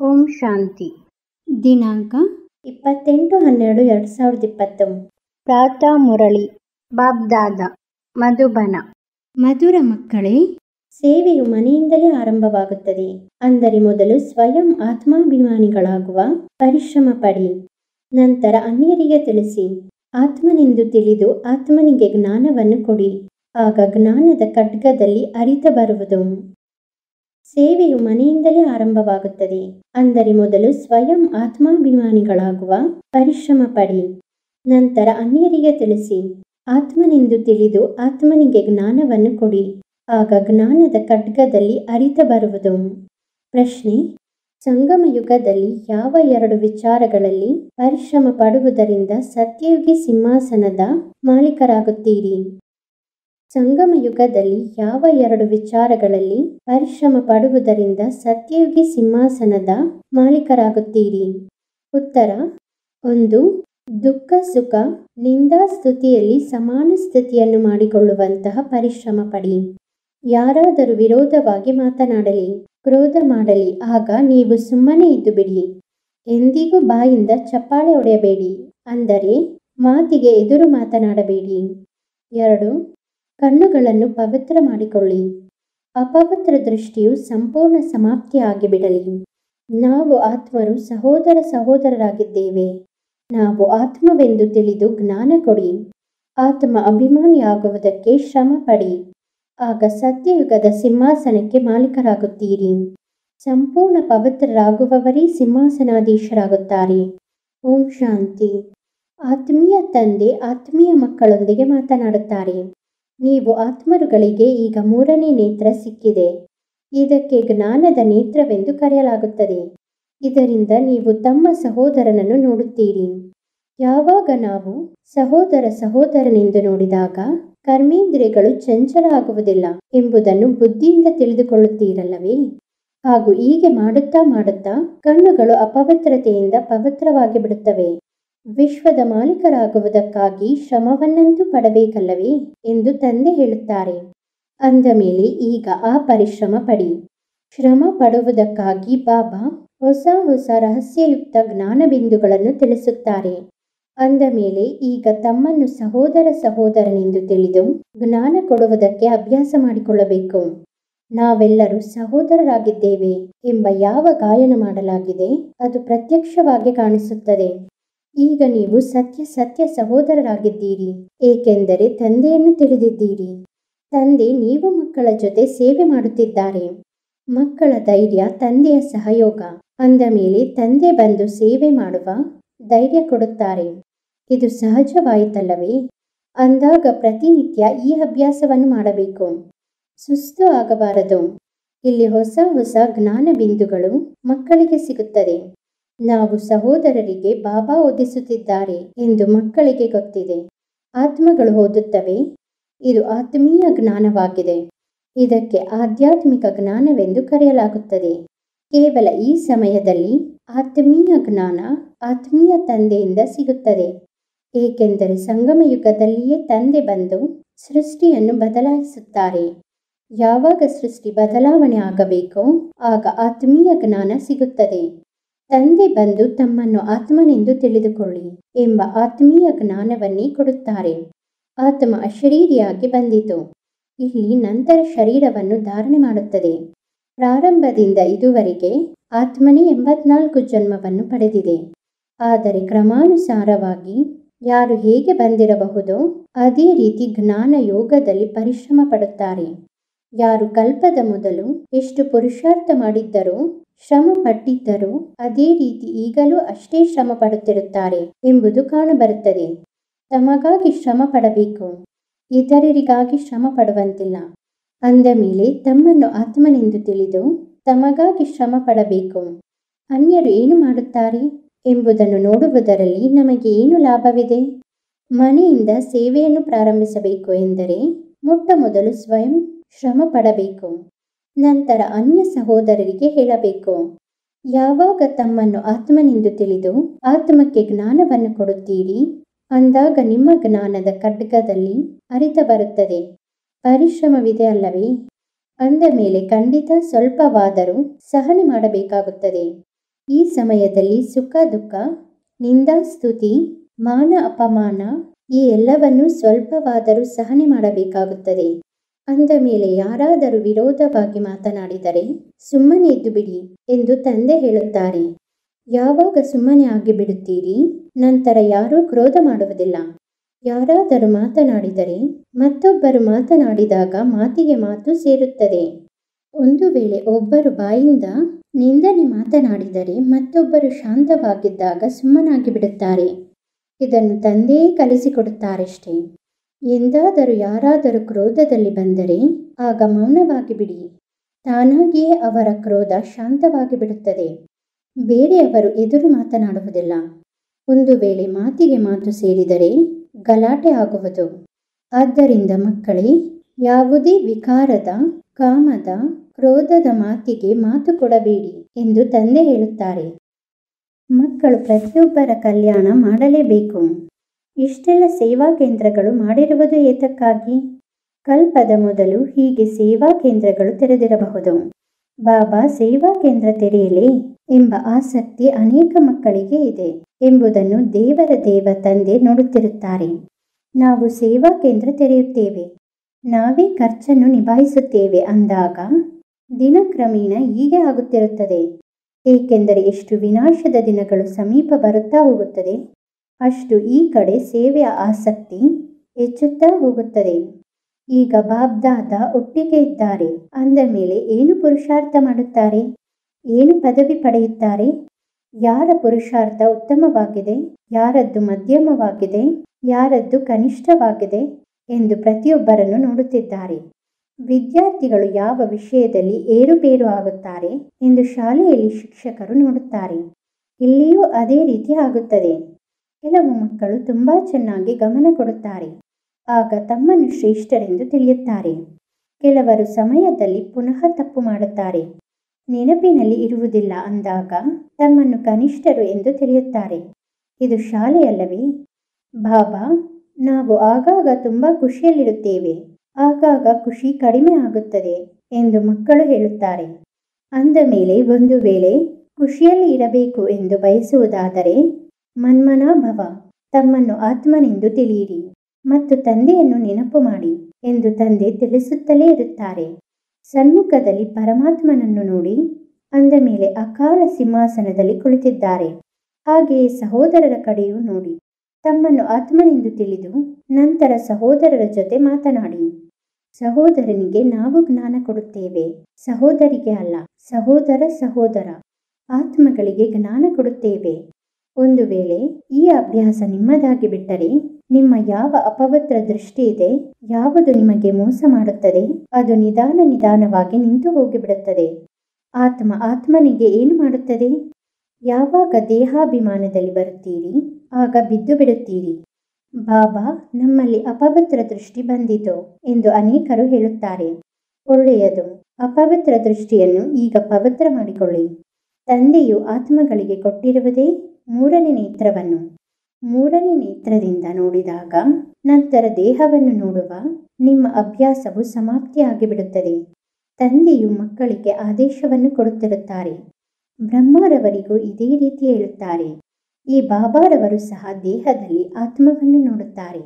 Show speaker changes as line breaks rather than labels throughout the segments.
ಓಂ ಶಾಂತಿ.
ದಿನಾಂಕ ಇಪ್ಪತ್ತೆಂಟು ಹನ್ನೆರಡು ಎರಡು ಸಾವಿರದ ಇಪ್ಪತ್ತು.
ಪ್ರಾತಃ ಮುರಳಿ ಬಾಬ್ದಾದ ಮಧುಬನ.
ಮಧುರ ಮಕ್ಕಳೇ ಸೇವೆಯು ಮನೆಯಿಂದಲೇ ಆರಂಭವಾಗುತ್ತದೆ. ಅಂದರೆ ಮೊದಲು ಸ್ವಯಂ ಆತ್ಮಾಭಿಮಾನಿಗಳಾಗುವ ಪರಿಶ್ರಮ ಪಡಿ ನಂತರ ಅನ್ಯರಿಗೆ ತಿಳಿಸಿ. ಆತ್ಮನೆಂದು ತಿಳಿದು ಆತ್ಮನಿಗೆ ಜ್ಞಾನವನ್ನು ಕೊಡಿ. ಆಗ ಜ್ಞಾನದ ಖಡ್ಗದಲ್ಲಿ ಅರಿತ ಬರುವುದು. ಸೇವೆಯು ಮನೆಯಿಂದಲೇ ಆರಂಭವಾಗುತ್ತದೆ. ಅಂದರೆ ಮೊದಲು ಸ್ವಯಂ ಆತ್ಮಾಭಿಮಾನಿಗಳಾಗುವ, ಪರಿಶ್ರಮ ಪಡಿ. ನಂತರ ಅನ್ಯರಿಗೆ ತಿಳಿಸಿ. ಆತ್ಮನೆಂದು ತಿಳಿದು ಆತ್ಮನಿಗೆ ಜ್ಞಾನವನ್ನು ಕೊಡಿ. ಆಗ ಜ್ಞಾನದ ಖಡ್ಗದಲ್ಲಿ ಅರಿತ ಬರುವುದು. ಪ್ರಶ್ನೆ. ಸಂಗಮ ಯುಗದಲ್ಲಿ ಯಾವ ಎರಡು ವಿಚಾರಗಳಲ್ಲಿ ಪರಿಶ್ರಮ ಪಡುವುದರಿಂದ ಸತ್ಯಯುಗಿ ಸಿಂಹಾಸನದ ಮಾಲೀಕರಾಗುತ್ತೀರಿ? ಸಂಗಮ ಯುಗದಲ್ಲಿ ಯಾವ ಎರಡು ವಿಚಾರಗಳಲ್ಲಿ ಪರಿಶ್ರಮ ಪಡುವುದರಿಂದ ಸತ್ಯಯುಗಿ ಸಿಂಹಾಸನದ ಮಾಲೀಕರಾಗುತ್ತೀರಿ? ಉತ್ತರ, ಒಂದು, ದುಃಖ, ಸುಖ, ನಿಂದಾ ಸ್ತುತಿಯಲ್ಲಿ ಸಮಾನ ಸ್ಥಿತಿಯನ್ನು ಮಾಡಿಕೊಳ್ಳುವಂತಹ ಪರಿಶ್ರಮ ಪಡಿ ಯಾರಾದರೂ ವಿರೋಧವಾಗಿ ಮಾತನಾಡಲಿ, ಕ್ರೋಧ ಮಾಡಲಿ, ಆಗ ನೀವು ಸುಮ್ಮನೆ ಇದ್ದು ಬಿಡಿ. ಎಂದಿಗೂ ಬಾಯಿಂದ ಚಪ್ಪಾಳೆ ಹೊಡೆಯಬೇಡಿ. ಅಂದರೆ, ಮಾತಿಗೆ ಎದುರು ಮಾತನಾಡಬೇಡಿ. ಎರಡು ಕಣ್ಣುಗಳನ್ನು ಪವಿತ್ರ ಮಾಡಿಕೊಳ್ಳಿ. ಅಪವಿತ್ರ ದೃಷ್ಟಿಯು ಸಂಪೂರ್ಣ ಸಮಾಪ್ತಿಯಾಗಿ ಬಿಡಲಿ ನಾವು ಆತ್ಮರು ಸಹೋದರ ಸಹೋದರರಾಗಿದ್ದೇವೆ. ನಾವು ಆತ್ಮವೆಂದು ತಿಳಿದು ಜ್ಞಾನ ಕೊಡಿ. ಆತ್ಮ ಅಭಿಮಾನಿಯಾಗುವುದಕ್ಕೆ ಶ್ರಮ ಪಡಿ. ಆಗ ಸತ್ಯಯುಗದ ಸಿಂಹಾಸನಕ್ಕೆ ಮಾಲೀಕರಾಗುತ್ತೀರಿ. ಸಂಪೂರ್ಣ ಪವಿತ್ರರಾಗುವವರೇ ಸಿಂಹಾಸನಾಧೀಶರಾಗುತ್ತಾರೆ. ಓಂ ಶಾಂತಿ. ಆತ್ಮೀಯ ತಂದೆ ಆತ್ಮೀಯ ಮಕ್ಕಳೊಂದಿಗೆ ಮಾತನಾಡುತ್ತಾರೆ. ನೀವು ಆತ್ಮರುಗಳಿಗೆ ಈಗ ಮೂರನೇ ನೇತ್ರ ಸಿಕ್ಕಿದೆ. ಇದಕ್ಕೆ ಜ್ಞಾನದ ನೇತ್ರವೆಂದು ಕರೆಯಲಾಗುತ್ತದೆ. ಇದರಿಂದ ನೀವು ತಮ್ಮ ಸಹೋದರನನ್ನು ನೋಡುತ್ತೀರಿ. ಯಾವಾಗ ನಾವು ಸಹೋದರ ಸಹೋದರನೆಂದು ನೋಡಿದಾಗ ಕರ್ಮೇಂದ್ರಿಯಗಳು ಚಂಚಲ ಆಗುವುದಿಲ್ಲ ಎಂಬುದನ್ನು ಬುದ್ಧಿಯಿಂದ ತಿಳಿದುಕೊಳ್ಳುತ್ತೀರಲ್ಲವೇ? ಹಾಗೂ ಹೀಗೆ ಮಾಡುತ್ತಾ ಮಾಡುತ್ತಾ ಕಣ್ಣುಗಳು ಅಪವಿತ್ರತೆಯಿಂದ ಪವಿತ್ರವಾಗಿ ಬಿಡುತ್ತವೆ. ವಿಶ್ವದ ಮಾಲೀಕರಾಗುವುದಕ್ಕಾಗಿ ಶ್ರಮವನ್ನಂತೂ ಪಡಬೇಕಲ್ಲವೇ ಎಂದು ತಂದೆ ಹೇಳುತ್ತಾರೆ. ಅಂದ ಮೇಲೆ ಈಗ ಆ ಪರಿಶ್ರಮ ಪಡಿ. ಶ್ರಮ ಪಡುವುದಕ್ಕಾಗಿ ಬಾಬಾ ಹೊಸ ಹೊಸ ರಹಸ್ಯಯುಕ್ತ ಜ್ಞಾನ ಬಿಂದುಗಳನ್ನು ತಿಳಿಸುತ್ತಾರೆ. ಅಂದ ಮೇಲೆ ಈಗ ತಮ್ಮನ್ನು ಸಹೋದರ ಸಹೋದರನೆಂದು ತಿಳಿದು ಜ್ಞಾನ ಕೊಡುವುದಕ್ಕೆ ಅಭ್ಯಾಸ ಮಾಡಿಕೊಳ್ಳಬೇಕು. ನಾವೆಲ್ಲರೂ ಸಹೋದರರಾಗಿದ್ದೇವೆ ಎಂಬ ಯಾವ ಗಾಯನ ಮಾಡಲಾಗಿದೆ ಅದು ಪ್ರತ್ಯಕ್ಷವಾಗಿ ಕಾಣಿಸುತ್ತದೆ. ಈಗ ನೀವು ಸತ್ಯ ಸತ್ಯ ಸಹೋದರರಾಗಿದ್ದೀರಿ, ಏಕೆಂದರೆ ತಂದೆಯನ್ನು ತಿಳಿದಿದ್ದೀರಿ. ತಂದೆ ನೀವು ಮಕ್ಕಳ ಜೊತೆ ಸೇವೆ ಮಾಡುತ್ತಿದ್ದಾರೆ. ಮಕ್ಕಳ ಧೈರ್ಯ ತಂದೆಯ ಸಹಯೋಗ. ಅಂದ ಮೇಲೆ ತಂದೆ ಬಂದು ಸೇವೆ ಮಾಡುವ ಧೈರ್ಯ ಕೊಡುತ್ತಾರೆ. ಇದು ಸಹಜವಾಯಿತಲ್ಲವೇ? ಅಂದಾಗ ಪ್ರತಿನಿತ್ಯ ಈ ಅಭ್ಯಾಸವನ್ನು ಮಾಡಬೇಕು. ಸುಸ್ತು ಆಗಬಾರದು. ಇಲ್ಲಿ ಹೊಸ ಹೊಸ ಜ್ಞಾನ ಬಿಂದುಗಳು ಮಕ್ಕಳಿಗೆ ಸಿಗುತ್ತದೆ. ನಾವು ಸಹೋದರರಿಗೆ ಬಾಬಾ ಓದಿಸುತ್ತಿದ್ದಾರೆ ಎಂದು ಮಕ್ಕಳಿಗೆ ಗೊತ್ತಿದೆ. ಆತ್ಮಗಳು ಓದುತ್ತವೆ. ಇದು ಆತ್ಮೀಯ ಜ್ಞಾನವಾಗಿದೆ. ಇದಕ್ಕೆ ಆಧ್ಯಾತ್ಮಿಕ ಜ್ಞಾನವೆಂದು ಕರೆಯಲಾಗುತ್ತದೆ. ಕೇವಲ ಈ ಸಮಯದಲ್ಲಿ ಆತ್ಮೀಯ ಜ್ಞಾನ ಆತ್ಮೀಯ ತಂದೆಯಿಂದ ಸಿಗುತ್ತದೆ. ಏಕೆಂದರೆ ಸಂಗಮ ಯುಗದಲ್ಲಿಯೇ ತಂದೆ ಬಂದು ಸೃಷ್ಟಿಯನ್ನು ಬದಲಾಯಿಸುತ್ತಾರೆ. ಯಾವಾಗ ಸೃಷ್ಟಿ ಬದಲಾವಣೆ ಆಗಬೇಕೋ ಆಗ ಆತ್ಮೀಯ ಜ್ಞಾನ ಸಿಗುತ್ತದೆ. ತಂದೆ ಬಂದು ತಮ್ಮನ್ನು ಆತ್ಮನೆಂದು ತಿಳಿದುಕೊಳ್ಳಿ ಎಂಬ ಆತ್ಮೀಯ ಜ್ಞಾನವನ್ನೇ ಕೊಡುತ್ತಾರೆ. ಆತ್ಮ ಅಶರೀರಿಯಾಗಿ ಬಂದಿತು. ಇಲ್ಲಿ ನಂತರ ಶರೀರವನ್ನು ಧಾರಣೆ ಮಾಡುತ್ತದೆ. ಪ್ರಾರಂಭದಿಂದ ಇದುವರೆಗೆ ಆತ್ಮನೇ ಎಂಬತ್ನಾಲ್ಕು ಜನ್ಮವನ್ನು ಪಡೆದಿದೆ. ಆದರೆ ಕ್ರಮಾನುಸಾರವಾಗಿ ಯಾರು ಹೇಗೆ ಬಂದಿರಬಹುದೋ ಅದೇ ರೀತಿ ಜ್ಞಾನ ಯೋಗದಲ್ಲಿ ಪರಿಶ್ರಮ ಪಡುತ್ತಾರೆ. ಯಾರು ಕಲ್ಪದ ಮೊದಲು ಎಷ್ಟು ಪುರುಷಾರ್ಥ ಮಾಡಿದ್ದರೋ ಶ್ರಮ ಪಟ್ಟಿದ್ದರೂ ಅದೇ ರೀತಿ ಈಗಲೂ ಅಷ್ಟೇ ಶ್ರಮ ಪಡುತ್ತಿರುತ್ತಾರೆ ಎಂಬುದು ಕಾಣಬರುತ್ತದೆ. ತಮಗಾಗಿ ಶ್ರಮ ಪಡಬೇಕು ಇತರರಿಗಾಗಿ ಶ್ರಮ ಪಡುವಂತಿಲ್ಲ ಅಂದ ಮೇಲೆ ತಮ್ಮನ್ನು ಆತ್ಮನೆಂದು ತಿಳಿದು, ತಮಗಾಗಿ ಶ್ರಮ ಪಡಬೇಕು ಅನ್ಯರು ಏನು ಮಾಡುತ್ತಾರೆ ಎಂಬುದನ್ನು ನೋಡುವುದರಲ್ಲಿ ನಮಗೆ ಏನು ಲಾಭವಿದೆ? ಮನೆಯಿಂದ ಸೇವೆಯನ್ನು ಪ್ರಾರಂಭಿಸಬೇಕು ಎಂದರೆ ಮೊಟ್ಟ ಮೊದಲು ಸ್ವಯಂ ಶ್ರಮ ಪಡಬೇಕು ನಂತರ ಅನ್ಯ ಸಹೋದರರಿಗೆ ಹೇಳಬೇಕು. ಯಾವಾಗ ತಮ್ಮನ್ನು ಆತ್ಮನೆಂದು ತಿಳಿದು ಆತ್ಮಕ್ಕೆ ಜ್ಞಾನವನ್ನು ಕೊಡುತ್ತೀರಿ? ಅಂದಾಗ ನಿಮ್ಮ ಜ್ಞಾನದ ಖಡ್ಗದಲ್ಲಿ ಅರಿತ ಬರುತ್ತದೆ. ಪರಿಶ್ರಮವಿದೆ ಅಲ್ಲವೇ? ಅಂದ ಮೇಲೆ ಖಂಡಿತ ಸ್ವಲ್ಪವಾದರೂ ಸಹನೆ ಮಾಡಬೇಕಾಗುತ್ತದೆ. ಈ ಸಮಯದಲ್ಲಿ ಸುಖ, ದುಃಖ ನಿಂದಾಸ್ತುತಿ ಮಾನ, ಅಪಮಾನ ಈ ಎಲ್ಲವನ್ನೂ ಸ್ವಲ್ಪವಾದರೂ ಸಹನೆ ಮಾಡಬೇಕಾಗುತ್ತದೆ. ಅಂದ ಮೇಲೆ ಯಾರಾದರೂ ವಿರೋಧವಾಗಿ ಮಾತನಾಡಿದರೆ, ಸುಮ್ಮನೆ ಇದ್ದು ಬಿಡಿ ಎಂದು ತಂದೆ ಹೇಳುತ್ತಾರೆ. ಯಾವಾಗ ಸುಮ್ಮನೆ ಆಗಿಬಿಡುತ್ತೀರಿ? ನಂತರ ಯಾರೂ ಕ್ರೋಧ ಮಾಡುವುದಿಲ್ಲ. ಯಾರಾದರೂ ಮಾತನಾಡಿದರೆ, ಮತ್ತೊಬ್ಬರು ಮಾತನಾಡಿದಾಗ ಮಾತಿಗೆ ಮಾತು ಸೇರುತ್ತದೆ. ಒಂದು ವೇಳೆ ಒಬ್ಬರು ಬಾಯಿಂದ ನಿಂದನೆ ಮಾತನಾಡಿದರೆ, ಮತ್ತೊಬ್ಬರು ಶಾಂತವಾಗಿದ್ದಾಗ ಸುಮ್ಮನಾಗಿ ಬಿಡುತ್ತಾರೆ ಇದನ್ನು ತಂದೆಯೇ ಕಲಿಸಿಕೊಡುತ್ತಾರಷ್ಟೇ. ಎಂದಾದರೂ ಯಾರಾದರೂ ಕ್ರೋಧದಲ್ಲಿ ಬಂದರೆ ಆಗ ಮೌನವಾಗಿ ಬಿಡಿ. ತಾನಾಗಿಯೇ ಅವರ ಕ್ರೋಧ ಶಾಂತವಾಗಿ ಬಿಡುತ್ತದೆ. ಬೇರೆಯವರು ಎದುರು ಮಾತನಾಡುವುದಿಲ್ಲ. ಒಂದು ವೇಳೆ ಮಾತಿಗೆ ಮಾತು ಸೇರಿದರೆ ಗಲಾಟೆ ಆಗುವುದು. ಆದ್ದರಿಂದ ಮಕ್ಕಳೇ, ಯಾವುದೇ ವಿಕಾರದ, ಕಾಮದ, ಕ್ರೋಧದ ಮಾತಿಗೆ ಮಾತು ಕೊಡಬೇಡಿ ಎಂದು ತಂದೆ ಹೇಳುತ್ತಾರೆ. ಮಕ್ಕಳು ಪ್ರತಿಯೊಬ್ಬರ ಕಲ್ಯಾಣ ಮಾಡಲೇಬೇಕು. ಇಷ್ಟೆಲ್ಲ ಸೇವಾ ಕೇಂದ್ರಗಳು ಮಾಡಿರುವುದು ಏತಕ್ಕಾಗಿ? ಕಲ್ಪದ ಮೊದಲು ಹೀಗೆ ಸೇವಾ ಕೇಂದ್ರಗಳು ತೆರೆದಿರಬಹುದು. ಬಾಬಾ, ಸೇವಾ ಕೇಂದ್ರ ತೆರೆಯಲೇ? ಎಂಬ ಆಸಕ್ತಿ ಅನೇಕ ಮಕ್ಕಳಿಗೆ ಇದೆ ಎಂಬುದನ್ನು ದೇವರ ದೇವ ತಂದೆ ನೋಡುತ್ತಿರುತ್ತಾರೆ. ನಾವು ಸೇವಾ ಕೇಂದ್ರ ತೆರೆಯುತ್ತೇವೆ. ನಾವೇ ಖರ್ಚನ್ನು ನಿಭಾಯಿಸುತ್ತೇವೆ ಅಂದಾಗ ದಿನಕ್ರಮೇಣ ಹೀಗೆ ಆಗುತ್ತಿರುತ್ತದೆ. ಏಕೆಂದರೆ ಎಷ್ಟು ವಿನಾಶದ ದಿನಗಳು ಸಮೀಪ ಬರುತ್ತಾ ಹೋಗುತ್ತದೆ. ಅಷ್ಟು ಈ ಕಡೆ ಸೇವೆಯ ಆಸಕ್ತಿ ಹೆಚ್ಚುತ್ತಾ ಹೋಗುತ್ತದೆ. ಈಗ ಬಾಬ್ದಾದ ಒಟ್ಟಿಗೆ ಇದ್ದಾರೆ. ಅಂದ ಮೇಲೆ ಏನು ಪುರುಷಾರ್ಥ ಮಾಡುತ್ತಾರೆ? ಏನು ಪದವಿ ಪಡೆಯುತ್ತಾರೆ? ಯಾರ ಪುರುಷಾರ್ಥ ಉತ್ತಮವಾಗಿದೆ? ಯಾರದ್ದು ಮಧ್ಯಮವಾಗಿದೆ? ಯಾರದ್ದು ಕನಿಷ್ಠವಾಗಿದೆ? ಎಂದು ಪ್ರತಿಯೊಬ್ಬರನ್ನು ನೋಡುತ್ತಿದ್ದಾರೆ. ವಿದ್ಯಾರ್ಥಿಗಳು ಯಾವ ವಿಷಯದಲ್ಲಿ ಏರುಪೇರು ಆಗುತ್ತಾರೆ ಎಂದು ಶಾಲೆಯಲ್ಲಿ ಶಿಕ್ಷಕರು ನೋಡುತ್ತಾರೆ. ಇಲ್ಲಿಯೂ ಅದೇ ರೀತಿ ಆಗುತ್ತದೆ. ಕೆಲವು ಮಕ್ಕಳು ತುಂಬ ಚೆನ್ನಾಗಿ ಗಮನ ಕೊಡುತ್ತಾರೆ. ಆಗ ತಮ್ಮನ್ನು ಶ್ರೇಷ್ಠರೆಂದು ತಿಳಿಯುತ್ತಾರೆ. ಕೆಲವರು ಸಮಯದಲ್ಲಿ ಪುನಃ ತಪ್ಪು ಮಾಡುತ್ತಾರೆ. ನೆನಪಿನಲ್ಲಿ ಇರುವುದಿಲ್ಲ ಅಂದಾಗ ತಮ್ಮನ್ನು ಕನಿಷ್ಠರು ಎಂದು ತಿಳಿಯುತ್ತಾರೆ. ಇದು ಶಾಲೆಯಲ್ಲವೇ? ಬಾಬಾ, ನಾವು ಆಗಾಗ ತುಂಬ ಖುಷಿಯಲ್ಲಿರುತ್ತೇವೆ. ಆಗಾಗ ಖುಷಿ ಕಡಿಮೆ ಆಗುತ್ತದೆ ಎಂದು ಮಕ್ಕಳು ಹೇಳುತ್ತಾರೆ. ಅಂದ ಮೇಲೆ ಒಂದು ವೇಳೆ ಖುಷಿಯಲ್ಲಿ ಇರಬೇಕು ಎಂದು ಬಯಸುವುದಾದರೆ ಮನ್ಮನಾಭವ ತಮ್ಮನ್ನು ಆತ್ಮನೆಂದು ತಿಳಿಯಿರಿ ಮತ್ತು ತಂದೆಯನ್ನು ನೆನಪು ಮಾಡಿ ಎಂದು ತಂದೆ ತಿಳಿಸುತ್ತಲೇ ಇರುತ್ತಾರೆ. ಸನ್ಮುಖದಲ್ಲಿ ಪರಮಾತ್ಮನನ್ನು ನೋಡಿ ಅಂದ ಮೇಲೆ ಅಕಾಲ ಸಿಂಹಾಸನದಲ್ಲಿ ಕುಳಿತಿದ್ದಾರೆ. ಹಾಗೆಯೇ ಸಹೋದರರ ಕಡೆಯೂ ನೋಡಿ, ತಮ್ಮನ್ನು ಆತ್ಮನೆಂದು ತಿಳಿದು ನಂತರ ಸಹೋದರರ ಜೊತೆ ಮಾತನಾಡಿ. ಸಹೋದರನಿಗೆ ನಾವು ಜ್ಞಾನ ಕೊಡುತ್ತೇವೆ, ಸಹೋದರಿಗೆ ಅಲ್ಲ, ಸಹೋದರ ಸಹೋದರ, ಆತ್ಮಗಳಿಗೆ ಜ್ಞಾನ ಕೊಡುತ್ತೇವೆ. ಒಂದು ವೇಳೆ ಈ ಅಭ್ಯಾಸ ನಿಮ್ಮದಾಗಿ ಬಿಟ್ಟರೆ ನಿಮ್ಮ ಯಾವ ಅಪವತ್ರ ದೃಷ್ಟಿ ಇದೆ, ಯಾವುದು ನಿಮಗೆ ಮೋಸ ಮಾಡುತ್ತದೆ, ಅದು ನಿಧಾನ ನಿಧಾನವಾಗಿ ನಿಂತು ಹೋಗಿಬಿಡುತ್ತದೆ. ಆತ್ಮ ಆತ್ಮನಿಗೆ ಏನು ಮಾಡುತ್ತದೆ? ಯಾವಾಗ ದೇಹಾಭಿಮಾನದಲ್ಲಿ ಬರುತ್ತೀರಿ, ಆಗ ಬಿದ್ದು ಬಿಡುತ್ತೀರಿ ಬಾಬಾ, ನಮ್ಮಲ್ಲಿ ಅಪವಿತ್ರ ದೃಷ್ಟಿ ಬಂದಿತು ಎಂದು ಅನೇಕರು ಹೇಳುತ್ತಾರೆ. ಒಳ್ಳೆಯದು. ಅಪವಿತ್ರ ದೃಷ್ಟಿಯನ್ನು ಈಗ ಪವಿತ್ರ ಮಾಡಿಕೊಳ್ಳಿ. ತಂದೆಯು ಆತ್ಮಗಳಿಗೆ ಕೊಟ್ಟಿರುವುದೇ? ಮೂರನೇ ನೇತ್ರವನ್ನು. ಮೂರನೇ ನೇತ್ರದಿಂದ ನೋಡಿದಾಗ ನಂತರ ದೇಹವನ್ನು ನೋಡುವ ನಿಮ್ಮ ಅಭ್ಯಾಸವು ಸಮಾಪ್ತಿಯಾಗಿಬಿಡುತ್ತದೆ. ತಂದೆಯು ಮಕ್ಕಳಿಗೆ ಆದೇಶವನ್ನು ಕೊಡುತ್ತಿರುತ್ತಾರೆ. ಬ್ರಹ್ಮರವರಿಗೂ ಇದೇ ರೀತಿ ಹೇಳುತ್ತಾರೆ. ಈ ಬಾಬಾರವರು ಸಹ ದೇಹದಲ್ಲಿ ಆತ್ಮವನ್ನು ನೋಡುತ್ತಾರೆ.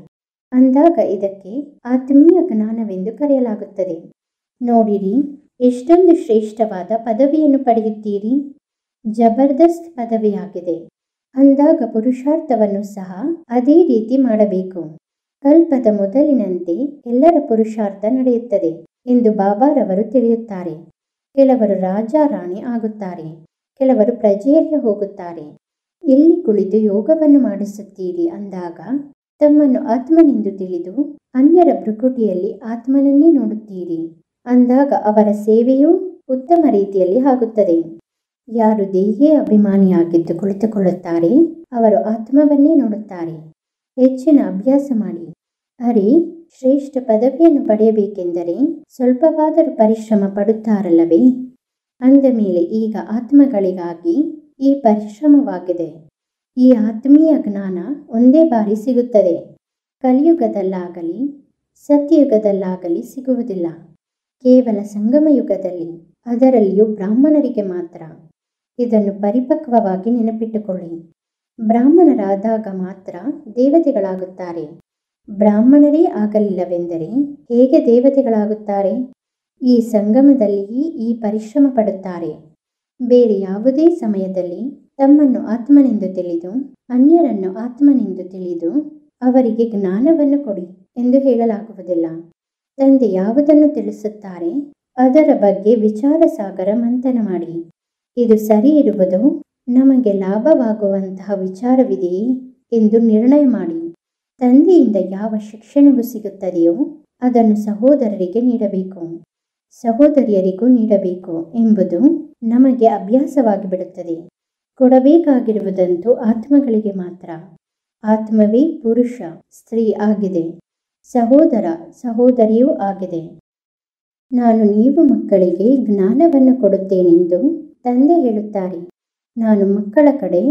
ಅಂದಾಗ ಇದಕ್ಕೆ ಆತ್ಮೀಯ ಜ್ಞಾನವೆಂದು ಕರೆಯಲಾಗುತ್ತದೆ. ನೋಡಿರಿ, ಎಷ್ಟೊಂದು ಶ್ರೇಷ್ಠವಾದ ಪದವಿಯನ್ನು ಪಡೆಯುತ್ತೀರಿ. ಜಬರ್ದಸ್ತ್ ಪದವಿಯಾಗಿದೆ. ಅಂದಾಗ ಪುರುಷಾರ್ಥವನ್ನು ಸಹ ಅದೇ ರೀತಿ ಮಾಡಬೇಕು. ಕಲ್ಪದ ಮೊದಲಿನಂತೆ ಎಲ್ಲರ ಪುರುಷಾರ್ಥ ನಡೆಯುತ್ತದೆ ಎಂದು ಬಾಬಾರವರು ತಿಳಿಯುತ್ತಾರೆ. ಕೆಲವರು ರಾಜ ರಾಣಿ ಆಗುತ್ತಾರೆ, ಕೆಲವರು ಪ್ರಜೆಯಲ್ಲಿ ಹೋಗುತ್ತಾರೆ. ಎಲ್ಲಿ ಕುಳಿತು ಯೋಗವನ್ನು ಮಾಡಿಸುತ್ತೀರಿ ಅಂದಾಗ ತಮ್ಮನ್ನು ಆತ್ಮನೆಂದು ತಿಳಿದು ಅನ್ಯರ ಭ್ರಕುಟಿಯಲ್ಲಿ ಆತ್ಮನನ್ನೇ ನೋಡುತ್ತೀರಿ. ಅಂದಾಗ ಅವರ ಸೇವೆಯೂ ಉತ್ತಮ ರೀತಿಯಲ್ಲಿ ಆಗುತ್ತದೆ. ಯಾರು ದೇಹೇ ಅಭಿಮಾನಿಯಾಗಿದ್ದು ಕುಳಿತುಕೊಳ್ಳುತ್ತಾರೆ, ಅವರು ಆತ್ಮವನ್ನೇ ನೋಡುತ್ತಾರೆ. ಹೆಚ್ಚಿನ ಅಭ್ಯಾಸ ಮಾಡಿ. ಅರಿ ಶ್ರೇಷ್ಠ ಪದವಿಯನ್ನು ಪಡೆಯಬೇಕೆಂದರೆ ಸ್ವಲ್ಪವಾದರೂ ಪರಿಶ್ರಮ ಪಡುತ್ತಾರಲ್ಲವೇ? ಅಂದ ಮೇಲೆ ಈಗ ಆತ್ಮಗಳಿಗಾಗಿ ಈ ಪರಿಶ್ರಮವಾಗಿದೆ. ಈ ಆತ್ಮೀಯ ಜ್ಞಾನ ಒಂದೇ ಬಾರಿ ಸಿಗುತ್ತದೆ. ಕಲಿಯುಗದಲ್ಲಾಗಲಿ, ಸತ್ಯಯುಗದಲ್ಲಾಗಲಿ ಸಿಗುವುದಿಲ್ಲ. ಕೇವಲ ಸಂಗಮ ಯುಗದಲ್ಲಿ ಅದರಲ್ಲಿಯೂ ಬ್ರಾಹ್ಮಣರಿಗೆ ಮಾತ್ರ. ಇದನ್ನು ಪರಿಪಕ್ವವಾಗಿ ನೆನಪಿಟ್ಟುಕೊಳ್ಳಿ. ಬ್ರಾಹ್ಮಣರಾದಾಗ ಮಾತ್ರ ದೇವತೆಗಳಾಗುತ್ತಾರೆ. ಬ್ರಾಹ್ಮಣರೇ ಆಗಲಿಲ್ಲವೆಂದರೆ ಹೇಗೆ ದೇವತೆಗಳಾಗುತ್ತಾರೆ? ಈ ಸಂಗಮದಲ್ಲಿಯೇ ಈ ಪರಿಶ್ರಮ ಪಡುತ್ತಾರೆ. ಬೇರೆ ಯಾವುದೇ ಸಮಯದಲ್ಲಿ ತಮ್ಮನ್ನು ಆತ್ಮನೆಂದು ತಿಳಿದು, ಅನ್ಯರನ್ನು ಆತ್ಮನೆಂದು ತಿಳಿದು ಅವರಿಗೆ ಜ್ಞಾನವನ್ನು ಕೊಡಿ ಎಂದು ಹೇಳಲಾಗುವುದಿಲ್ಲ. ತಂದೆ ಯಾವುದನ್ನು ತಿಳಿಸುತ್ತಾರೆ? ಅದರ ಬಗ್ಗೆ ವಿಚಾರ ಸಾಗರ ಮಂಥನ ಮಾಡಿ. ಇದು ಸರಿ ಇರುವುದು? ನಮಗೆ ಲಾಭವಾಗುವಂತಹ ವಿಚಾರವಿದೆಯೇ ಎಂದು ನಿರ್ಣಯ ಮಾಡಿ. ತಂದೆಯಿಂದ ಯಾವ ಶಿಕ್ಷಣವು ಸಿಗುತ್ತದೆಯೋ ಅದನ್ನು ಸಹೋದರರಿಗೆ ನೀಡಬೇಕು. ಸಹೋದರಿಯರಿಗೂ ನೀಡಬೇಕು ಎಂಬುದು ನಮಗೆ ಅಭ್ಯಾಸವಾಗಿ ಬಿಡುತ್ತದೆ ಕೊಡಬೇಕಾಗಿರುವುದಂತೂ ಆತ್ಮಗಳಿಗೆ ಮಾತ್ರ. ಆತ್ಮವೇ ಪುರುಷ, ಸ್ತ್ರೀ ಆಗಿದೆ. ಸಹೋದರ, ಸಹೋದರಿಯೂ ಆಗಿದೆ. ನಾನು ನೀವು ಮಕ್ಕಳಿಗೆ ಜ್ಞಾನವನ್ನು ಕೊಡುತ್ತೇನೆಂದು ತಂದೆ ಹೇಳುತ್ತಾರೆ, ನಾನು ಮಕ್ಕಳ ಕಡೆ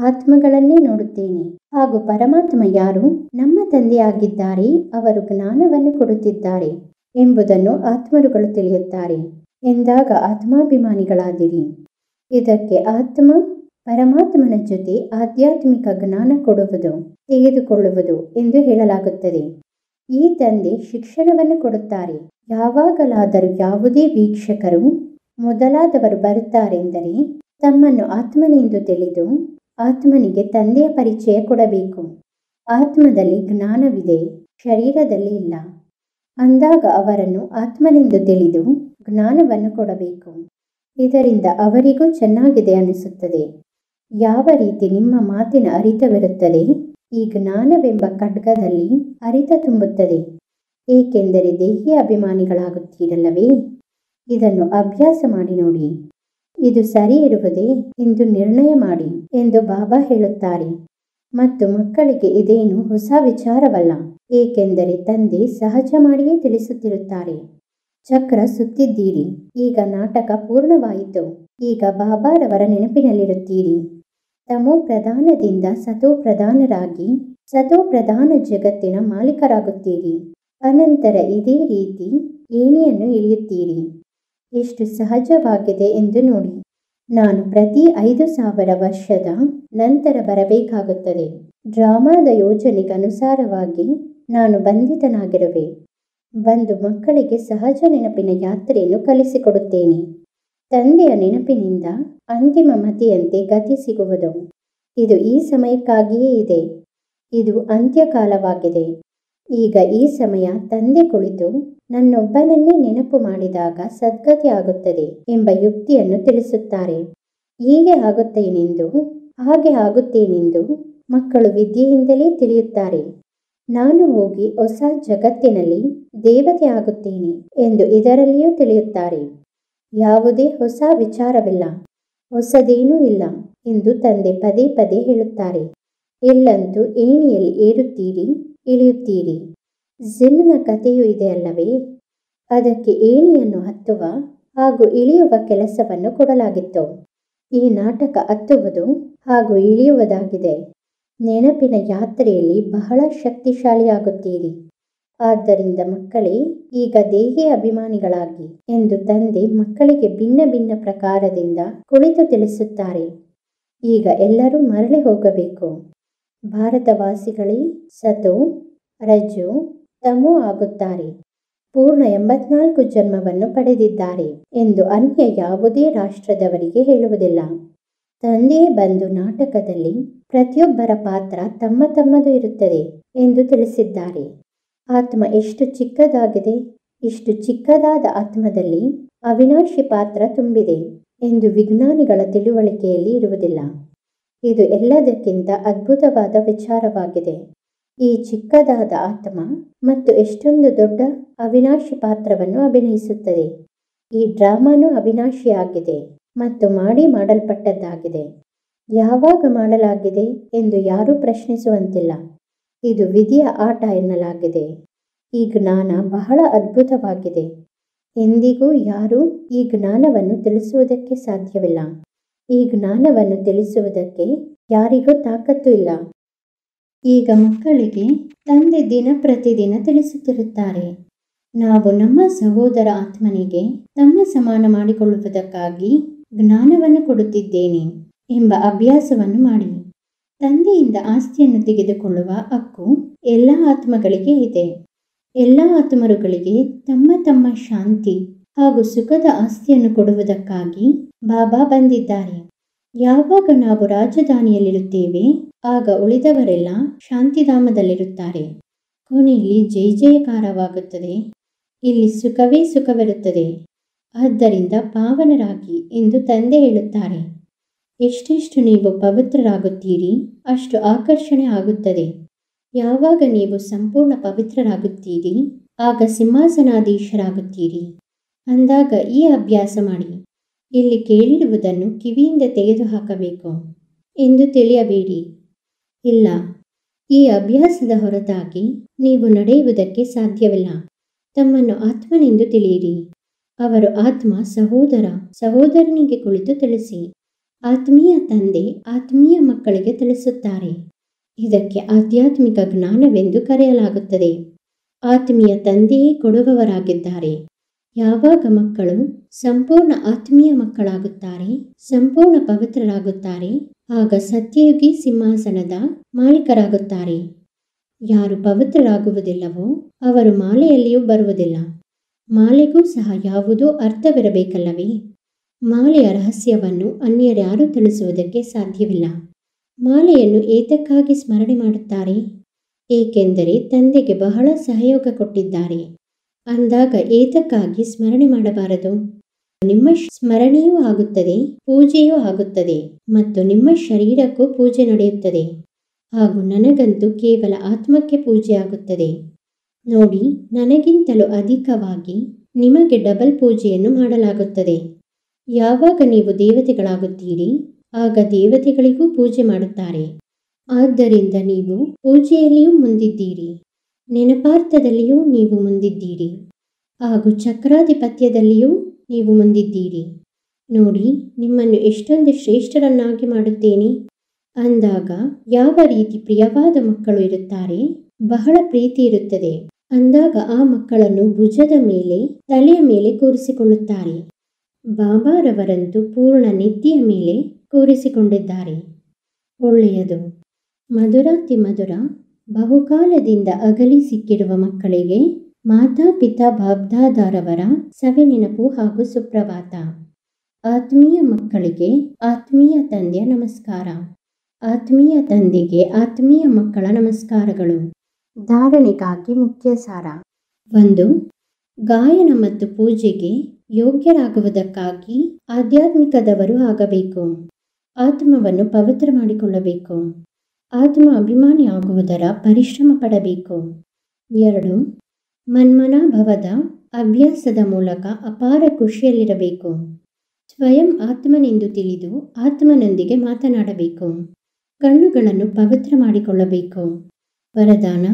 ಆತ್ಮಗಳನ್ನೇ ನೋಡುತ್ತೇನೆ. ಹಾಗೂ ಪರಮಾತ್ಮ ಯಾರು ನಮ್ಮ ತಂದೆಯಾಗಿದ್ದಾರೆ, ಅವರು ಜ್ಞಾನವನ್ನು ಕೊಡುತ್ತಿದ್ದಾರೆ ಎಂಬುದನ್ನು ಆತ್ಮರುಗಳು ತಿಳಿಯುತ್ತಾರೆ. ಎಂದಾಗ ಆತ್ಮಾಭಿಮಾನಿಗಳಾದಿರಿ. ಇದಕ್ಕೆ ಆತ್ಮ ಪರಮಾತ್ಮನ ಜೊತೆ ಆಧ್ಯಾತ್ಮಿಕ ಜ್ಞಾನ ಕೊಡುವುದು, ತೆಗೆದುಕೊಳ್ಳುವುದು ಎಂದು ಹೇಳಲಾಗುತ್ತದೆ. ಈ ತಂದೆ ಶಿಕ್ಷಣವನ್ನು ಕೊಡುತ್ತಾರೆ. ಯಾವಾಗಲಾದರೂ ಯಾವುದೇ ವೀಕ್ಷಕರು ಮೊದಲಾದವರು ಬರುತ್ತಾರೆಂದರೆ ತಮ್ಮನ್ನು ಆತ್ಮನೆಂದು ತಿಳಿದು ಆತ್ಮನಿಗೆ ತಂದೆಯ ಪರಿಚಯ ಕೊಡಬೇಕು. ಆತ್ಮದಲ್ಲಿ ಜ್ಞಾನವಿದೆ, ಶರೀರದಲ್ಲಿ ಇಲ್ಲ. ಅಂದಾಗ ಅವರನ್ನು ಆತ್ಮನೆಂದು ತಿಳಿದು ಜ್ಞಾನವನ್ನು ಕೊಡಬೇಕು. ಇದರಿಂದ ಅವರಿಗೂ ಚೆನ್ನಾಗಿದೆ ಅನಿಸುತ್ತದೆ. ಯಾವ ರೀತಿ ನಿಮ್ಮ ಮಾತಿನ ಅರಿತವಿರುತ್ತದೆ, ಈ ಜ್ಞಾನವೆಂಬ ಖಡ್ಗದಲ್ಲಿ ಅರಿತ ತುಂಬುತ್ತದೆ. ಏಕೆಂದರೆ ದೇಹಿ ಅಭಿಮಾನಿಗಳಾಗುತ್ತೀರಲ್ಲವೇ? ಇದನ್ನು ಅಭ್ಯಾಸ ಮಾಡಿ ನೋಡಿ. ಇದು ಸರಿ ಇರುವುದೇ ಎಂದು ನಿರ್ಣಯ ಮಾಡಿ ಎಂದು ಬಾಬಾ ಹೇಳುತ್ತಾರೆ. ಮತ್ತು ಮಕ್ಕಳಿಗೆ ಇದೇನು ಹೊಸ ವಿಚಾರವಲ್ಲ, ಏಕೆಂದರೆ ತಂದೆ ಸಹಜ ಮಾಡಿಯೇ ತಿಳಿಸುತ್ತಿರುತ್ತಾರೆ. ಚಕ್ರ ಸುತ್ತಿದ್ದೀರಿ, ಈಗ ನಾಟಕ ಪೂರ್ಣವಾಯಿತು, ಈಗ ಬಾಬಾರವರ ನೆನಪಿನಲ್ಲಿರುತ್ತೀರಿ. ತಮೋ ಪ್ರಧಾನದಿಂದ ಸತೋ ಪ್ರಧಾನರಾಗಿ, ಸತೋ ಪ್ರಧಾನ ಜಗತ್ತಿನ ಮಾಲೀಕರಾಗುತ್ತೀರಿ. ಅನಂತರ ಇದೇ ರೀತಿ ಏಣಿಯನ್ನು ಇಳಿಯುತ್ತೀರಿ. ಎಷ್ಟು ಸಹಜವಾಗಿದೆ ಎಂದು ನೋಡಿ. ನಾನು ಪ್ರತಿ ಐದು ಸಾವಿರ ವರ್ಷದ ನಂತರ ಬರಬೇಕಾಗುತ್ತದೆ. ಡ್ರಾಮಾದ ಯೋಜನೆಗನುಸಾರವಾಗಿ ನಾನು ಬಂಧಿತನಾಗಿರುವೆ. ಬಂದು ಮಕ್ಕಳಿಗೆ ಸಹಜ ನೆನಪಿನ ಯಾತ್ರೆಯನ್ನು ಕಲಿಸಿಕೊಡುತ್ತೇನೆ. ತಂದೆಯ ನೆನಪಿನಿಂದ ಅಂತಿಮ ಮತಿಯಂತೆ ಗತಿ ಸಿಗುವುದು. ಇದು ಈ ಸಮಯಕ್ಕಾಗಿಯೇ ಇದೆ. ಇದು ಅಂತ್ಯಕಾಲವಾಗಿದೆ. ಈಗ ಈ ಸಮಯ ತಂದೆ ಕುಳಿತು ನನ್ನೊಬ್ಬನನ್ನೇ ನೆನಪು ಮಾಡಿದಾಗ ಸದ್ಗತಿ ಆಗುತ್ತದೆ ಎಂಬ ಯುಕ್ತಿಯನ್ನು ತಿಳಿಸುತ್ತಾರೆ. ಹೀಗೆ ಆಗುತ್ತೇನೆಂದು, ಹಾಗೆ ಆಗುತ್ತೇನೆಂದು ಮಕ್ಕಳು ವಿದ್ಯೆಯಿಂದಲೇ ತಿಳಿಯುತ್ತಾರೆ. ನಾನು ಹೋಗಿ ಹೊಸ ಜಗತ್ತಿನಲ್ಲಿ ದೇವತೆ ಆಗುತ್ತೇನೆ ಎಂದು ಇದರಲ್ಲಿಯೂ ತಿಳಿಯುತ್ತಾರೆ. ಯಾವುದೇ ಹೊಸ ವಿಚಾರವಿಲ್ಲ, ಹೊಸದೇನೂ ಇಲ್ಲ ಎಂದು ತಂದೆ ಪದೇ ಪದೇ ಹೇಳುತ್ತಾರೆ. ಎಲ್ಲಂತೂ ಏಣಿಯಲ್ಲಿ ಏರುತ್ತೀರಿ? ಇಳಿಯುತ್ತೀರಿ. ಜಿನ್ನ ಕಥೆಯೂ ಇದೆ ಅಲ್ಲವೇ? ಅದಕ್ಕೆ ಏಣಿಯನ್ನು ಹತ್ತುವ ಹಾಗೂ ಇಳಿಯುವ ಕೆಲಸವನ್ನು ಕೊಡಲಾಗಿತ್ತು. ಈ ನಾಟಕ ಹತ್ತುವುದು ಹಾಗೂ ಇಳಿಯುವುದಾಗಿದೆ. ನೆನಪಿನ ಯಾತ್ರೆಯಲ್ಲಿ ಬಹಳ ಶಕ್ತಿಶಾಲಿಯಾಗುತ್ತೀರಿ. ಆದ್ದರಿಂದ ಮಕ್ಕಳೇ, ಈಗ ದೇಹಿ ಅಭಿಮಾನಿಗಳಾಗಿ ಎಂದು ತಂದೆ ಮಕ್ಕಳಿಗೆ ಭಿನ್ನ ಭಿನ್ನ ಪ್ರಕಾರದಿಂದ ಕುಳಿತು ತಿಳಿಸುತ್ತಾರೆ. ಈಗ ಎಲ್ಲರೂ ಮರಳಿ ಹೋಗಬೇಕು. ಭಾರತವಾಸಿಗಳೇ, ಸತು ರಜು ತಮೋ ಆಗುತ್ತಾರೆ. ಪೂರ್ಣ ಎಂಬತ್ನಾಲ್ಕು ಜನ್ಮವನ್ನು ಪಡೆದಿದ್ದಾರೆ ಎಂದು ಅನ್ಯ ಯಾವುದೇ ರಾಷ್ಟ್ರದವರಿಗೆ ಹೇಳುವುದಿಲ್ಲ. ತಂದೆಯೇ ಬಂದು ನಾಟಕದಲ್ಲಿ ಪ್ರತಿಯೊಬ್ಬರ ಪಾತ್ರ ತಮ್ಮ ತಮ್ಮದು ಇರುತ್ತದೆ ಎಂದು ತಿಳಿಸಿದ್ದಾರೆ. ಆತ್ಮ ಎಷ್ಟು ಚಿಕ್ಕದಾಗಿದೆ, ಇಷ್ಟು ಚಿಕ್ಕದಾದ ಆತ್ಮದಲ್ಲಿ ಅವಿನಾಶಿ ಪಾತ್ರ ತುಂಬಿದೆ ಎಂದು ವಿಜ್ಞಾನಿಗಳ ತಿಳುವಳಿಕೆಯಲ್ಲಿ ಇರುವುದಿಲ್ಲ. ಇದು ಎಲ್ಲದಕ್ಕಿಂತ ಅದ್ಭುತವಾದ ವಿಚಾರವಾಗಿದೆ. ಈ ಚಿಕ್ಕದಾದ ಆತ್ಮ ಮತ್ತು ಎಷ್ಟೊಂದು ದೊಡ್ಡ ಅವಿನಾಶಿ ಪಾತ್ರವನ್ನು ಅಭಿನಯಿಸುತ್ತದೆ. ಈ ಡ್ರಾಮಾನು ಅವಿನಾಶಿಯಾಗಿದೆ ಮತ್ತು ಮಾಡಿ ಮಾಡಲ್ಪಟ್ಟದ್ದಾಗಿದೆ. ಯಾವಾಗ ಮಾಡಲಾಗಿದೆ ಎಂದು ಯಾರೂ ಪ್ರಶ್ನಿಸುವಂತಿಲ್ಲ. ಇದು ವಿಧಿಯ ಆಟ ಎನ್ನಲಾಗಿದೆ. ಈ ಜ್ಞಾನ ಬಹಳ ಅದ್ಭುತವಾಗಿದೆ. ಎಂದಿಗೂ ಯಾರೂ ಈ ಜ್ಞಾನವನ್ನು ತಿಳಿಸುವುದಕ್ಕೆ ಸಾಧ್ಯವಿಲ್ಲ. ಈ ಜ್ಞಾನವನ್ನು ತಿಳಿಸುವುದಕ್ಕೆ ಯಾರಿಗೂ ತಾಕತ್ತು ಇಲ್ಲ. ಈಗ ಮಕ್ಕಳಿಗೆ ತಂದೆ ದಿನ ಪ್ರತಿದಿನ ತಿಳಿಸುತ್ತಿರುತ್ತಾರೆ. ನಾವು ನಮ್ಮ ಸಹೋದರ ಆತ್ಮನಿಗೆ ತಮ್ಮ ಸಮಾನ ಮಾಡಿಕೊಳ್ಳುವುದಕ್ಕಾಗಿ ಜ್ಞಾನವನ್ನು ಕೊಡುತ್ತಿದ್ದೇನೆ ಎಂಬ ಅಭ್ಯಾಸವನ್ನು ಮಾಡಿ. ತಂದೆಯಿಂದ ಆಸ್ತಿಯನ್ನು ತೆಗೆದುಕೊಳ್ಳುವ ಹಕ್ಕು ಎಲ್ಲ ಆತ್ಮಗಳಿಗೆ ಇದೆ. ಎಲ್ಲ ಆತ್ಮರುಗಳಿಗೆ ತಮ್ಮ ತಮ್ಮ ಶಾಂತಿ ಹಾಗೂ ಸುಖದ ಆಸ್ತಿಯನ್ನು ಕೊಡುವುದಕ್ಕಾಗಿ ಬಾಬಾ ಬಂದಿದ್ದಾರೆ ಯಾವಾಗ ನಾವು ರಾಜಧಾನಿಯಲ್ಲಿರುತ್ತೇವೆ, ಆಗ ಉಳಿದವರೆಲ್ಲ ಶಾಂತಿಧಾಮದಲ್ಲಿರುತ್ತಾರೆ. ಕೊನೆಯಲ್ಲಿ ಜೈ ಜಯಕಾರವಾಗುತ್ತದೆ. ಇಲ್ಲಿ ಸುಖವೇ ಸುಖವಿರುತ್ತದೆ. ಆದ್ದರಿಂದ ಪಾವನರಾಗಿ ಎಂದು ತಂದೆ ಹೇಳುತ್ತಾರೆ. ಎಷ್ಟೆಷ್ಟು ನೀವು ಪವಿತ್ರರಾಗುತ್ತೀರಿ, ಅಷ್ಟು ಆಕರ್ಷಣೆ ಆಗುತ್ತದೆ. ಯಾವಾಗ ನೀವು ಸಂಪೂರ್ಣ ಪವಿತ್ರರಾಗುತ್ತೀರಿ, ಆಗ ಸಿಂಹಾಸನಾಧೀಶರಾಗುತ್ತೀರಿ. ಅಂದಾಗ ಈ ಅಭ್ಯಾಸ ಮಾಡಿ. ಇಲ್ಲಿ ಕೇಳಿರುವುದನ್ನು ಕಿವಿಯಿಂದ ತೆಗೆದುಹಾಕಬೇಕು ಎಂದು ತಿಳಿಯಬೇಡಿ. ಇಲ್ಲ, ಈ ಅಭ್ಯಾಸದ ಹೊರತಾಗಿ ನೀವು ನಡೆಯುವುದಕ್ಕೆ ಸಾಧ್ಯವಿಲ್ಲ. ತಮ್ಮನ್ನು ಆತ್ಮನೆಂದು ತಿಳಿಯಿರಿ. ಅವರು ಆತ್ಮ, ಸಹೋದರ, ಸಹೋದರನಿಗೆ ಕುಳಿತು ತಿಳಿಸಿ. ಆತ್ಮೀಯ ತಂದೆ ಆತ್ಮೀಯ ಮಕ್ಕಳಿಗೆ ತಿಳಿಸುತ್ತಾರೆ. ಇದಕ್ಕೆ ಆಧ್ಯಾತ್ಮಿಕ ಜ್ಞಾನವೆಂದು ಕರೆಯಲಾಗುತ್ತದೆ. ಆತ್ಮೀಯ ತಂದೆಯೇ ಕೊಡುವವರಾಗಿದ್ದಾರೆ. ಯಾವಾಗ ಮಕ್ಕಳು ಸಂಪೂರ್ಣ ಆತ್ಮೀಯ ಮಕ್ಕಳಾಗುತ್ತಾರೆ, ಸಂಪೂರ್ಣ ಪವಿತ್ರರಾಗುತ್ತಾರೆ, ಆಗ ಸತ್ಯಯುಗಿ ಸಿಂಹಾಸನದ ಮಾಲೀಕರಾಗುತ್ತಾರೆ. ಯಾರು ಪವಿತ್ರರಾಗುವುದಿಲ್ಲವೋ ಅವರು ಮಾಲೆಯಲ್ಲಿಯೂ ಬರುವುದಿಲ್ಲ. ಮಾಲೆಗೂ ಸಹ ಯಾವುದೋ ಅರ್ಥವಿರಬೇಕಲ್ಲವೇ? ಮಾಲೆಯ ರಹಸ್ಯವನ್ನು ಅನ್ಯರ್ಯಾರೂ ತಿಳಿಸುವುದಕ್ಕೆ ಸಾಧ್ಯವಿಲ್ಲ. ಮಾಲೆಯನ್ನು ಏತಕ್ಕಾಗಿ ಸ್ಮರಣೆ ಮಾಡುತ್ತಾರೆ? ಏಕೆಂದರೆ ತಂದೆಗೆ ಬಹಳ ಸಹಯೋಗ ಕೊಟ್ಟಿದ್ದಾರೆ. ಅಂದಾಗ ಏತಕ್ಕಾಗಿ ಸ್ಮರಣೆ ಮಾಡಬಾರದು? ನಿಮ್ಮ ಸ್ಮರಣೆಯೂ ಆಗುತ್ತದೆ, ಪೂಜೆಯೂ ಆಗುತ್ತದೆ ಮತ್ತು ನಿಮ್ಮ ಶರೀರಕ್ಕೂ ಪೂಜೆ ನಡೆಯುತ್ತದೆ. ಹಾಗೂ ನನಗಂತೂ ಕೇವಲ ಆತ್ಮಕ್ಕೆ ಪೂಜೆ ಆಗುತ್ತದೆ. ನೋಡಿ, ನನಗಿಂತಲೂ ಅಧಿಕವಾಗಿ ನಿಮಗೆ ಡಬಲ್ ಪೂಜೆಯನ್ನು ಮಾಡಲಾಗುತ್ತದೆ. ಯಾವಾಗ ನೀವು ದೇವತೆಗಳಾಗುತ್ತೀರಿ, ಆಗ ದೇವತೆಗಳಿಗೂ ಪೂಜೆ ಮಾಡುತ್ತಾರೆ. ಆದ್ದರಿಂದ ನೀವು ಪೂಜೆಯಲ್ಲಿಯೂ ಮುಂದಿದ್ದೀರಿ. ನೆನಪಾರ್ಥದಲ್ಲಿಯೂ ನೀವು ಮುಂದಿದ್ದೀರಿ. ಹಾಗೂ ಚಕ್ರಾಧಿಪತ್ಯದಲ್ಲಿಯೂ ನೀವು ಮುಂದಿದ್ದೀರಿ. ನೋಡಿ, ನಿಮ್ಮನ್ನು ಎಷ್ಟೊಂದು ಶ್ರೇಷ್ಠರನ್ನಾಗಿ ಮಾಡುತ್ತೇನೆ. ಅಂದಾಗ, ಯಾವ ರೀತಿ ಪ್ರಿಯವಾದ ಮಕ್ಕಳು ಇರುತ್ತಾರೆ? ಬಹಳ ಪ್ರೀತಿ ಇರುತ್ತದೆ. ಅಂದಾಗ ಆ ಮಕ್ಕಳನ್ನು ಭುಜದ ಮೇಲೆ, ತಲೆಯ ಮೇಲೆ ಕೂರಿಸಿಕೊಳ್ಳುತ್ತಾರೆ. ಬಾಬಾರವರಂತೂ ಪೂರ್ಣ ನೆತ್ತಿಯ ಮೇಲೆ ಕೂರಿಸಿಕೊಂಡಿದ್ದಾರೆ. ಒಳ್ಳೆಯದು. ಮಧುರಾತಿ ಮಧುರ ಬಹುಕಾಲದಿಂದ ಅಗಲಿ ಸಿಕ್ಕಿರುವ ಮಕ್ಕಳಿಗೆ ಮಾತಾಪಿತಾ ಬಾಬ್ದಾದಾರವರ ಸವೆ ನೆನಪು ಹಾಗೂ ಸುಪ್ರಭಾತ. ಆತ್ಮೀಯ ಮಕ್ಕಳಿಗೆ ಆತ್ಮೀಯ ತಂದೆಯ ನಮಸ್ಕಾರ. ಆತ್ಮೀಯ ತಂದೆಗೆ ಆತ್ಮೀಯ ಮಕ್ಕಳ ನಮಸ್ಕಾರಗಳು. ಧಾರಣೆಗಾಗಿ ಮುಖ್ಯ ಸಾರ. ಒಂದು, ಗಾಯನ ಮತ್ತು ಪೂಜೆಗೆ ಯೋಗ್ಯರಾಗುವುದಕ್ಕಾಗಿ ಆಧ್ಯಾತ್ಮಿಕದವರು ಆಗಬೇಕು. ಆತ್ಮವನ್ನು ಪವಿತ್ರ ಮಾಡಿಕೊಳ್ಳಬೇಕು. ಆತ್ಮ ಅಭಿಮಾನಿಯಾಗುವುದರ ಪರಿಶ್ರಮ ಪಡಬೇಕು. ಎರಡು, ಮನ್ಮನಾಭವದ ಅಭ್ಯಾಸದ ಮೂಲಕ ಅಪಾರ ಖುಷಿಯಲ್ಲಿರಬೇಕು. ಸ್ವಯಂ ಆತ್ಮನೆಂದು ತಿಳಿದು ಆತ್ಮನೊಂದಿಗೆ ಮಾತನಾಡಬೇಕು. ಕಣ್ಣುಗಳನ್ನು ಪವಿತ್ರ ಮಾಡಿಕೊಳ್ಳಬೇಕು. ವರದಾನ,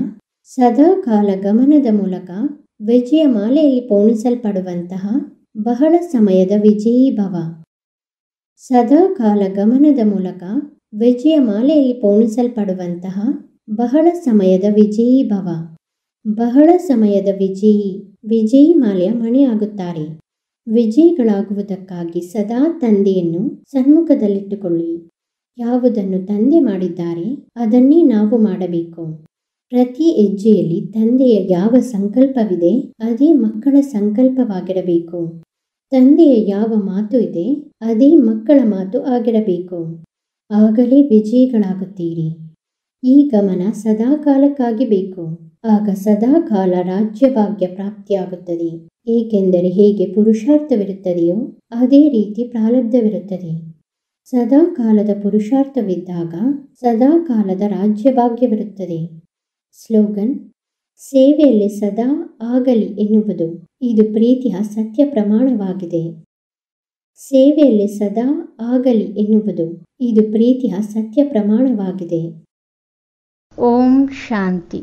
ಸದಾ ಕಾಲ ಗಮನದ ಮೂಲಕ ವಿಜಯ ಮಾಲೆಯಲ್ಲಿ ಪೋಣಿಸಲ್ಪಡುವಂತಹ ಬಹಳ ಸಮಯದ ವಿಜಯೀಭವ. ಸದಾ ಕಾಲ ಗಮನದ ಮೂಲಕ ವಿಜಯ ಮಾಲೆಯಲ್ಲಿ ಪೋಣಿಸಲ್ಪಡುವಂತಹ ಬಹಳ ಸಮಯದ ವಿಜಯೀ ಭವ. ಬಹಳ ಸಮಯದ ವಿಜಯಿ ವಿಜಯಿ ಮಾಲೆಯ ಮಣಿಯಾಗುತ್ತಾರೆ ವಿಜಯಿಗಳಾಗುವುದಕ್ಕಾಗಿ ಸದಾ ತಂದೆಯನ್ನು ಸನ್ಮುಖದಲ್ಲಿಟ್ಟುಕೊಳ್ಳಿ. ಯಾವುದನ್ನು ತಂದೆ ಮಾಡಿದ್ದಾರೆ, ಅದನ್ನೇ ನಾವು ಮಾಡಬೇಕು. ಪ್ರತಿ ಹೆಜ್ಜೆಯಲ್ಲಿ ತಂದೆಯ ಯಾವ ಸಂಕಲ್ಪವಿದೆ, ಅದೇ ಮಕ್ಕಳ ಸಂಕಲ್ಪವಾಗಿರಬೇಕು. ತಂದೆಯ ಯಾವ ಮಾತು ಇದೆ, ಅದೇ ಮಕ್ಕಳ ಮಾತು ಆಗಿರಬೇಕು. ಆಗಲೇ ವಿಜಯಿಗಳಾಗುತ್ತೀರಿ. ಈ ಗಮನ ಸದಾ ಕಾಲಕ್ಕಾಗಿ ಬೇಕು. ಆಗ ಸದಾ ಕಾಲ ರಾಜ್ಯಭಾಗ್ಯ ಪ್ರಾಪ್ತಿಯಾಗುತ್ತದೆ. ಏಕೆಂದರೆ ಹೇಗೆ ಪುರುಷಾರ್ಥವಿರುತ್ತದೆಯೋ, ಅದೇ ರೀತಿ ಪ್ರಾರಬ್ಧವಿರುತ್ತದೆ. ಸದಾ ಕಾಲದ ಪುರುಷಾರ್ಥವಿದ್ದಾಗ ಸದಾ ಕಾಲದ ರಾಜ್ಯಭಾಗ್ಯವಿರುತ್ತದೆ. ಸ್ಲೋಗನ್, ಸೇವೆಯಲ್ಲಿ ಸದಾ ಆಗಲಿ ಎನ್ನುವುದು. ಇದು ಪ್ರೀತಿಯ ಸತ್ಯ ಪ್ರಮಾಣವಾಗಿದೆ. ಸೇವೆಯಲ್ಲಿ ಸದಾ ಆಗಲಿ ಎನ್ನುವುದು. ಇದು ಪ್ರೀತಿಯ ಸತ್ಯ ಪ್ರಮಾಣವಾಗಿದೆ.
ಓಂ ಶಾಂತಿ.